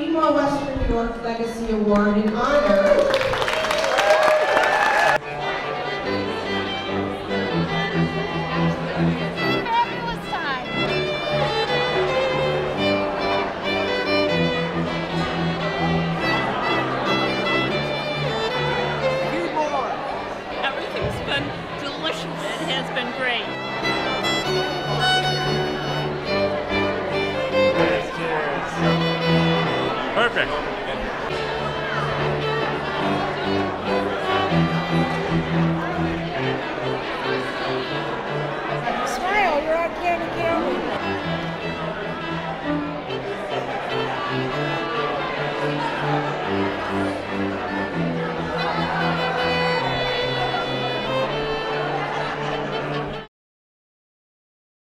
FeedMore Western New York Legacy Award in honor. Everything's been delicious. It has been great. Perfect. Smile, you're on candy camera.